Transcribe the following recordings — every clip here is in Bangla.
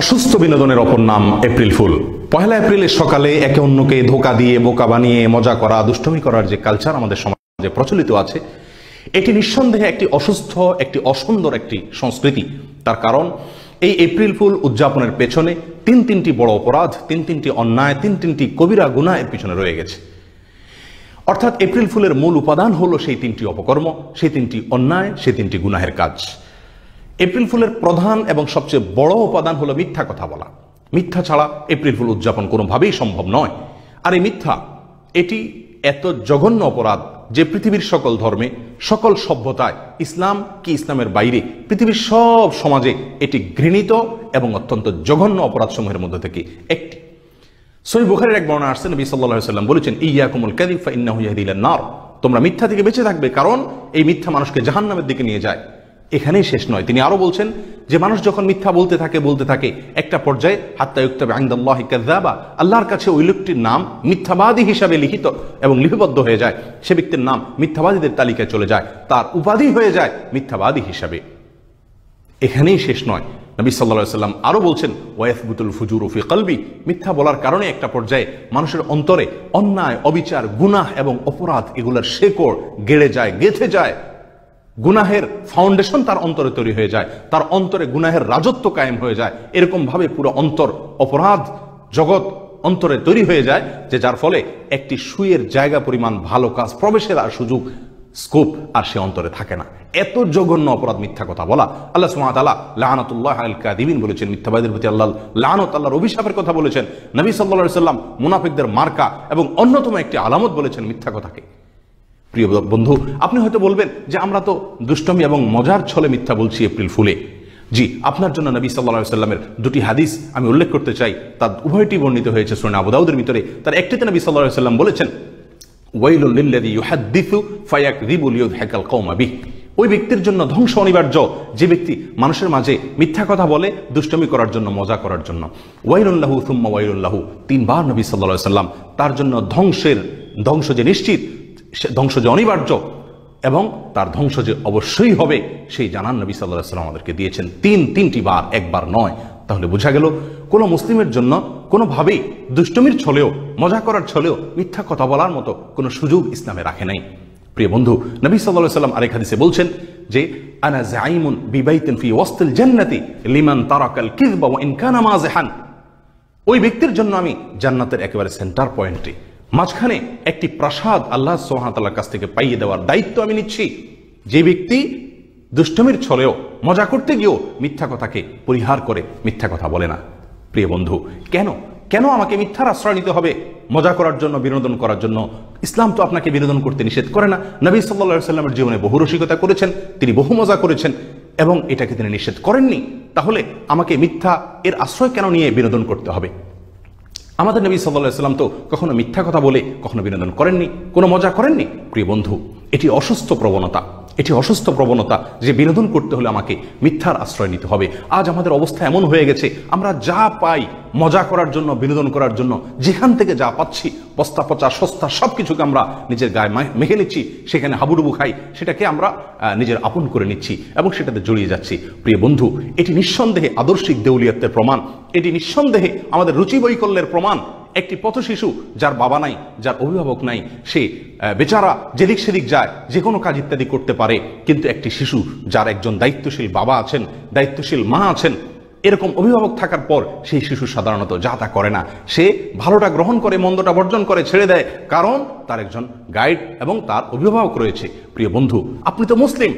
অসুস্থ বিনোদনের অপর নাম এপ্রিল ফুল। পহেলা এপ্রিলের সকালে একে অন্যকে ধোকা দিয়ে, বোকা বানিয়ে, মজা করা, দুষ্টমি করার যে কালচার আমাদের সমাজে প্রচলিত আছে, এটি নিঃসন্দেহে একটি অসুস্থ, একটি অসুন্দর একটি সংস্কৃতি। তার কারণ, এই এপ্রিল ফুল উদযাপনের পেছনে তিন তিনটি বড় অপরাধ, তিন তিনটি অন্যায়, তিন তিনটি কবিরা গুণা এর পিছনে রয়ে গেছে। অর্থাৎ এপ্রিল ফুলের মূল উপাদান হলো সেই তিনটি অপকর্ম, সেই তিনটি অন্যায়, সেই তিনটি গুনাহের কাজ। এপ্রিল ফুলের প্রধান এবং সবচেয়ে বড় উপাদান হলো মিথ্যা কথা বলা। মিথ্যা ছাড়া এপ্রিল ফুল উদযাপন কোনোভাবেই সম্ভব নয়। আর এই মিথ্যা, এটি এত জঘন্য অপরাধ যে পৃথিবীর সকল ধর্মে, সকল সভ্যতায়, ইসলাম কি ইসলামের বাইরে, পৃথিবীর সব সমাজে এটি ঘৃণিত এবং অত্যন্ত জঘন্য অপরাধসমূহের মধ্যে থেকে একটি। সই বুখারের এক বর্ণনা আসছে, নবী সাল্লাল্লাহু সাল্লাম বলেছেন ইয়াকুমুল কাযিব ফা ইন্নাহু ইয়াহদিলান নার। তোমরা মিথ্যা থেকে বেঁচে থাকবে, কারণ এই মিথ্যা মানুষকে জাহান্নামের দিকে নিয়ে যায়। এখানেই শেষ নয়। তিনি আরও বলছেন যে মানুষ যখন মিথ্যা বলতে থাকে বলতে থাকে, একটা পর্যায়ে, হাত্তা ইউক্তাবে আইন্দাল্লাহি কাযযাবা, আল্লাহর কাছে ওই লোকটির নাম মিথ্যাবাদী হিসাবে লিখিত এবং লিপিবদ্ধ হয়ে যায়। সে ব্যক্তির নাম মিথ্যাবাদীদের তালিকায় চলে যায়। তার উপাধি হয়ে যায় মিথ্যাবাদী হিসাবে। এখানেই শেষ নয়। নবী সাল্লা সাল্লাম আরও বলছেন ওয়াইফবুতুল ফুজুর ফি কলবি। মিথ্যা বলার কারণে একটা পর্যায়ে মানুষের অন্তরে অন্যায়, অবিচার, গুনাহ এবং অপরাধ এগুলোর শেকড় গেড়ে যায়, গেথে যায়। গুনাহের ফাউন্ডেশন তার অন্তরে তৈরি হয়ে যায়। তার অন্তরে গুনাহের রাজত্ব কায়েম হয়ে যায়। এরকম ভাবে পুরো অন্তর, অপরাধ জগৎ অন্তরে তৈরি হয়ে যায়, যে যার ফলে একটি সুইয়ের জায়গা পরিমাণ ভালো কাজ, প্রবেশের আর সুযোগ স্কোপ আর সে অন্তরে থাকে না। এত জঘন্য অপরাধ মিথ্যা কথা বলা। আল্লাহ সুমাতালা লাহানাতুল্লাহ আল কাদিবিন বলেছেন মিথ্যাবাদীর প্রতি আল্লাহ লাহানত আল্লাহর অভিশাপের কথা বলেছেন। নবী সাল্লা সাল্লাম মুনাফিকদের মার্কা এবং অন্যতম একটি আলামত বলেছেন মিথ্যা কথাকে। প্রিয় বন্ধু, আপনি হয়তো বলবেন যে আমরা তো দুষ্টমি এবং মজার ছলে মিথ্যা বলছি এপ্রিল ফুলে। জি, আপনার জন্য নবী সাল্লা সাল্লামের দুটি হাদিস আমি উল্লেখ করতে চাই। তার উভয়টি বর্ণিত হয়েছে সোনা আবুদাউদের ভিতরে। তার একটিতে নবী সাল্লাহ সাল্লাম বলেছেন ওই ব্যক্তির জন্য ধ্বংস অনিবার্য। যে ব্যক্তি মানুষের মাঝে মিথ্যা কথা বলে, দুষ্টমি করার জন্য, মজা করার জন্য। ওয়াইলুল্লাহু সুম্মা ওয়াইলুল্লাহু তিনবার নবী সাল্লাল্লাহু সাল্লাম তার জন্য ধ্বংসের, ধ্বংস যে নিশ্চিত ধ্বংস যে অনিবার্য এবং তার ধ্বংস যে অবশ্যই হবে, সেই জানান নবী সাল্লাহ সাল্লাম আমাদেরকে দিয়েছেন তিন, তিনটি বার, একবার নয়। তাহলে বোঝা গেল, কোনো মুসলিমের জন্য কোনোভাবেই দুষ্টমির ছলেও, মজা করার ছলেও, মিথ্যা কথা বলার মতো কোনো সুযোগ ইসলামে রাখে নাই। প্রিয় বন্ধু, নবী সাল্লাহ সাল্লাম আরেক হাদিসে বলছেন যে, আনা জাইমুন বিবাইতেন ফি ওয়াস্তিল জান্নাতি লিমান তারাকাল কিযবা ওয়া ইন কানা মাযিহান। ওই ব্যক্তির জন্য আমি জান্নাতের একেবারে সেন্টার পয়েন্টে। মাঝখানে একটি প্রাসাদ আল্লাহ সোহাতাল্লার কাছ থেকে পাইয়ে দেওয়ার দায়িত্ব আমি নিচ্ছি। যে ব্যক্তি দুষ্টমির ছলেও মজা করতে গিয়েও মিথ্যা কথাকে পরিহার করে মিথ্যা কথা বলে না। প্রিয় বন্ধু, কেন? কেন আমাকে মিথ্যার আশ্রয় নিতে হবে? মজা করার জন্য, বিনোদন করার জন্য। ইসলাম তো আপনাকে বিনোদন করতে নিষেধ করে না। নবী সাল্লা সাল্লামের জীবনে বহু রসিকতা করেছেন, তিনি বহু মজা করেছেন, এবং এটাকে তিনি নিষেধ করেননি। তাহলে আমাকে মিথ্যা এর আশ্রয় কেন নিয়ে বিনোদন করতে হবে? আমাদের নবী সাল্লাহ সাল্লাম তো কখনো মিথ্যা কথা বলে, কখনো বিনোদন করেননি, কোনো মজা করেননি। প্রিয় বন্ধু, এটি অসুস্থ প্রবণতা। এটি অসুস্থ প্রবণতা যে বিনোদন করতে হলে আমাকে মিথ্যার আশ্রয় নিতে হবে। আজ আমাদের অবস্থা এমন হয়ে গেছে, আমরা যা পাই মজা করার জন্য, বিনোদন করার জন্য, যেখান থেকে যা পাচ্ছি বস্তা পচা সস্তা সব কিছুকে আমরা নিজের গায়ে মেখে নিচ্ছি, সেখানে হাবুডুবু খাই, সেটাকে আমরা নিজের আপন করে নিচ্ছি এবং সেটাতে জড়িয়ে যাচ্ছি। প্রিয় বন্ধু, এটি নিঃসন্দেহে আদর্শিক দেউলিয়াত্বের প্রমাণ। এটি নিঃসন্দেহে আমাদের রুচি বৈকল্যের প্রমাণ। একটি পথ শিশু যার বাবা নাই, যার অভিভাবক নাই, সে বেচারা যেদিক সেদিক যায়, যে কোনো কাজ ইত্যাদি করতে পারে, কিন্তু একটি শিশু যার একজন দায়িত্বশীল বাবা আছেন, দায়িত্বশীল মা আছেন, এরকম অভিভাবক থাকার পর সেই শিশু সাধারণত যা তা করে না। সে ভালোটা গ্রহণ করে, মন্দটা বর্জন করে, ছেড়ে দেয়, কারণ তার একজন গাইড এবং তার অভিভাবক রয়েছে। প্রিয় বন্ধু, আপনি তো মুসলিম।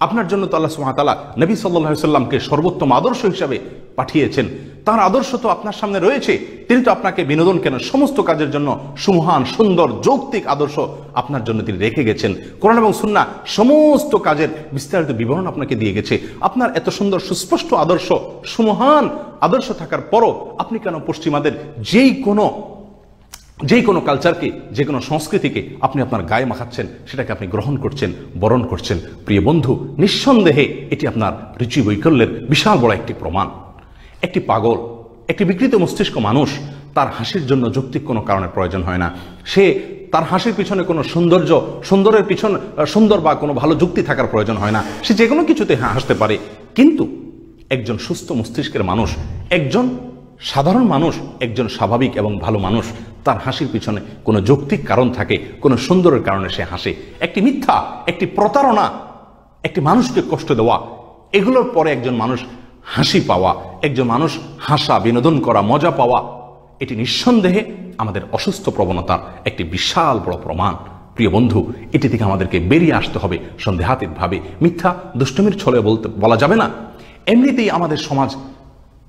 আপনার জন্য তো আল্লাহ সুহাতালা নবী সাল্লাহ সাল্লামকে সর্বোত্তম আদর্শ হিসাবে পাঠিয়েছেন। তার আদর্শ তো আপনার সামনে রয়েছে, তিনি তো আপনাকে বিনোদন কেন সমস্ত কাজের জন্য সুমহান, সুন্দর, যৌক্তিক আদর্শ আপনার জন্য তিনি রেখে গেছেন। কোরআন এবং সুন্না সমস্ত কাজের বিস্তারিত বিবরণ আপনাকে দিয়ে গেছে। আপনার এত সুন্দর, সুস্পষ্ট আদর্শ, সুমহান আদর্শ থাকার পরও আপনি কেন পশ্চিমাদের যেই কোনো যেই কোনো কালচারকে যে কোনো সংস্কৃতিকে আপনি আপনার গায়ে মাখাচ্ছেন, সেটাকে আপনি গ্রহণ করছেন, বরণ করছেন। প্রিয় বন্ধু, নিঃসন্দেহে এটি আপনার রুচি বৈকল্যের বিশাল বড় একটি প্রমাণ। একটি পাগল, একটি বিকৃত মস্তিষ্ক মানুষ, তার হাসির জন্য যৌক্তিক কোনো কারণে প্রয়োজন হয় না। সে তার হাসির পিছনে কোনো সৌন্দর্য সুন্দরের পিছনে সুন্দর বা কোনো ভালো যুক্তি থাকার প্রয়োজন হয় না। সে যে কোনো কিছুতে হাসতে পারে। কিন্তু একজন সুস্থ মস্তিষ্কের মানুষ, একজন সাধারণ মানুষ, একজন স্বাভাবিক এবং ভালো মানুষ, তার হাসির পিছনে কোনো যৌক্তিক কারণ থাকে, কোনো সুন্দরের কারণে সে হাসে। একটি মিথ্যা, একটি প্রতারণা, একটি মানুষকে কষ্ট দেওয়া, এগুলোর পরে একজন মানুষ হাসি পাওয়া, একজন মানুষ হাসা, বিনোদন করা, মজা পাওয়া, এটি নিঃসন্দেহে আমাদের অসুস্থ প্রবণতার একটি বিশাল বড় প্রমাণ। প্রিয় বন্ধু, এটি থেকে আমাদেরকে বেরিয়ে আসতে হবে সন্দেহাতীতভাবে। মিথ্যা দুষ্টমির ছলে বলতে বলা যাবে না। এমনিতেই আমাদের সমাজ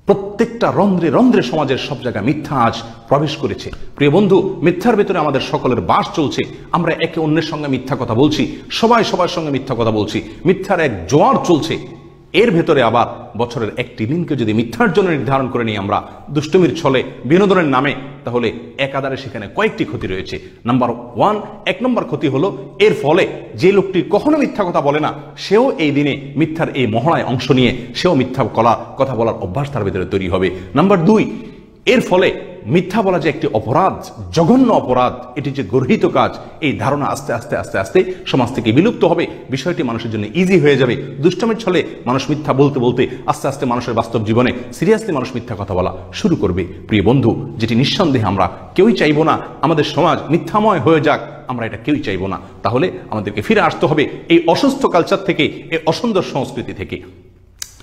প্রত্যেকটা রন্ধ্রে রন্ধ্রে সমাজের সব জায়গায় মিথ্যা আজ প্রবেশ করেছে। প্রিয় বন্ধু, মিথ্যার ভেতরে আমাদের সকলের বাস চলছে। আমরা একে অন্যের সঙ্গে মিথ্যা কথা বলছি, সবাই সবার সঙ্গে মিথ্যা কথা বলছি। মিথ্যার এক জোয়ার চলছে। এর ভেতরে আবার বছরের একটি দিনকে যদি মিথ্যার জন্য নির্ধারণ করে নিই আমরা, দুষ্টমির ছলে বিনোদনের নামে, তাহলে একাধারে সেখানে কয়েকটি ক্ষতি রয়েছে। নাম্বার ওয়ান এক নম্বর ক্ষতি হলো, এর ফলে যে লোকটি কখনো মিথ্যা কথা বলে না, সেও এই দিনে মিথ্যার এই মহড়ায় অংশ নিয়ে, সেও মিথ্যা কলা, কথা বলার অভ্যাস তার ভেতরে তৈরি হবে। নাম্বার দুই, এর ফলে মিথ্যা বলা যে একটি অপরাধ, জঘন্য অপরাধ, এটি যে গর্হিত কাজ, এই ধারণা আস্তে আস্তে আস্তে আস্তে সমাজ থেকে বিলুপ্ত হবে। বিষয়টি মানুষের জন্য ইজি হয়ে যাবে। দুষ্টমের ছলে মানুষ মিথ্যা বলতে বলতে আস্তে আস্তে মানুষের বাস্তব জীবনে সিরিয়াসলি মানুষ মিথ্যা কথা বলা শুরু করবে। প্রিয় বন্ধু, যেটি নিঃসন্দেহে আমরা কেউই চাইব না, আমাদের সমাজ মিথ্যাময় হয়ে যাক, আমরা এটা কেউই চাইব না। তাহলে আমাদেরকে ফিরে আসতে হবে এই অসুস্থ কালচার থেকে, এই অসুন্দর সংস্কৃতি থেকে।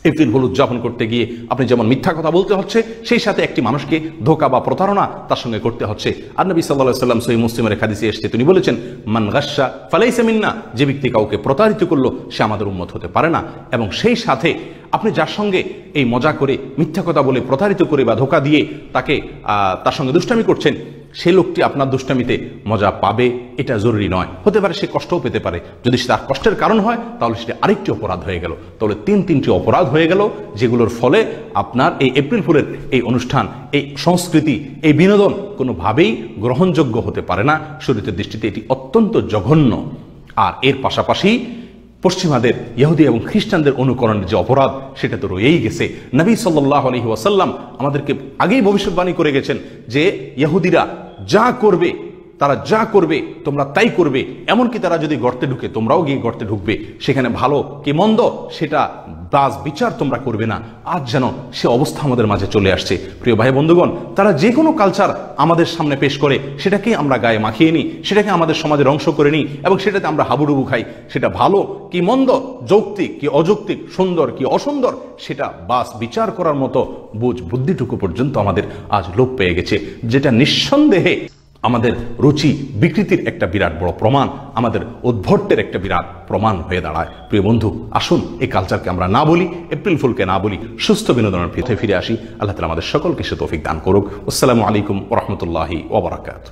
এপ্রিল ফুল উদযাপন করতে গিয়ে আপনি যেমন মিথ্যা কথা বলতে হচ্ছে, সেই সাথে একটি মানুষকে ধোকা বা প্রতারণা তার সঙ্গে করতে হচ্ছে। আর নবী সাল্লাহ সাল্লাম সহি মুসলিমের খাদিসে এসছে, তিনি বলেছেন, মান গাসা ফালাইসে মিন্না যে ব্যক্তি কাউকে প্রতারিত করল, সে আমাদের উন্মত হতে পারে না। এবং সেই সাথে আপনি যার সঙ্গে এই মজা করে, মিথ্যা কথা বলে, প্রতারিত করে বা ধোকা দিয়ে তাকে তার সঙ্গে দুষ্টামি করছেন সে লোকটি আপনার দুষ্টামিতে মজা পাবে, এটা জরুরি নয়। হতে পারে সে কষ্টও পেতে পারে। যদি তার কষ্টের কারণ হয়, তাহলে সেটা আরেকটি অপরাধ হয়ে গেল। তাহলে তিন তিনটি অপরাধ হয়ে গেল, যেগুলোর ফলে আপনার এই এপ্রিল ফুলের এই অনুষ্ঠান, এই সংস্কৃতি, এই বিনোদন কোনোভাবেই গ্রহণযোগ্য হতে পারে না। শরীরের দৃষ্টিতে এটি অত্যন্ত জঘন্য। আর এর পাশাপাশি পশ্চিমাদের ইহুদি এবং খ্রিস্টানদের অনুকরণের যে অপরাধ, সেটা তো রয়েই গেছে। নবী সাল্লাহ আলহি ওয়াসাল্লাম আমাদেরকে আগেই ভবিষ্যৎবাণী করে গেছেন যে ইহুদিরা যা করবে, তারা যা করবে, তোমরা তাই করবে। এমনকি তারা যদি গর্তে ঢুকে, তোমরাও গিয়ে গর্তে ঢুকবে। সেখানে ভালো কি মন্দ? সেটা বাস বিচার তোমরা করবে না। আজ যেন সে অবস্থা আমাদের মাঝে চলে আসছে। প্রিয় ভাই বন্ধুগণ, তারা যে কোনো কালচার আমাদের সামনে পেশ করে, সেটাকে আমরা গায়ে মাখিয়ে নিই, সেটাকে আমাদের সমাজের অংশ করে নিই এবং সেটাতে আমরা হাবুডুবু খাই। সেটা ভালো কি মন্দ, যৌক্তিক কি অযৌক্তিক, সুন্দর কি অসুন্দর, সেটা বাস বিচার করার মতো বুঝ বুদ্ধিটুকু পর্যন্ত আমাদের আজ লোপ পেয়ে গেছে। যেটা নিঃসন্দেহে আমাদের রুচি বিকৃতির একটা বিরাট বড় প্রমাণ, আমাদের উদ্ভট্টের একটা বিরাট প্রমাণ হয়ে দাঁড়ায়। প্রিয় বন্ধু, আসুন এই কালচারকে আমরা না বলি এপ্রিল ফুলকে না বলি, সুস্থ বিনোদনের পৃথে ফিরে আসি। আল্লাহ তালা আমাদের সকলকে সে তৌফিক দান করুক। আসসালামু আলাইকুম রহমতুল্লাহি ওবরাকাত